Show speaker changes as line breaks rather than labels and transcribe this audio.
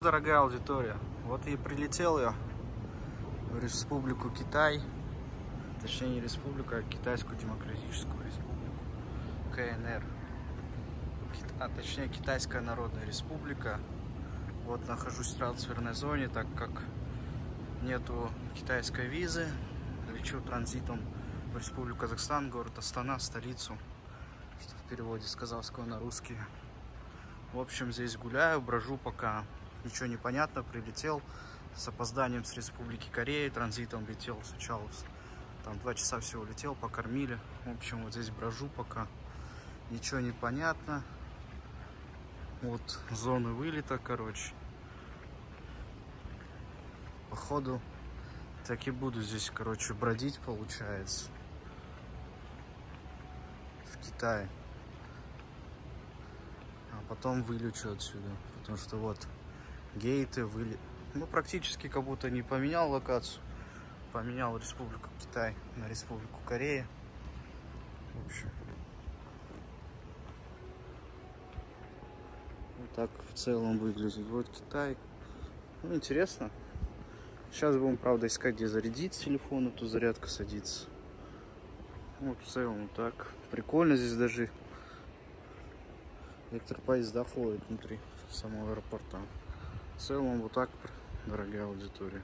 Дорогая аудитория, вот и прилетел я в Республику Китай, точнее не Республика, а Китайскую Демократическую Республику, КНР, а точнее Китайская Народная Республика. Вот нахожусь в трансферной зоне, так как нету китайской визы, лечу транзитом в Республику Казахстан, город Астана, столицу, что в переводе с казахского на русский. В общем, здесь гуляю, брожу пока ничего не понятно, прилетел с опозданием с Республики Кореи, транзитом летел сначала, там два часа всего летел, покормили, в общем, вот здесь брожу пока, ничего не понятно, вот зоны вылета, короче, походу так и буду здесь, короче, бродить, получается, в Китае. А потом вылечу отсюда, потому что вот гейты выли... Ну, практически как будто не поменял локацию. Поменял Республику Китай на Республику Корея. В общем. Вот так в целом выглядит. Вот Китай. Ну, интересно. Сейчас будем, правда, искать, где зарядить телефон, а то зарядка садится. Вот в целом вот так. Прикольно здесь даже электропоезда ходят внутри самого аэропорта. В целом вот так, дорогая аудитория.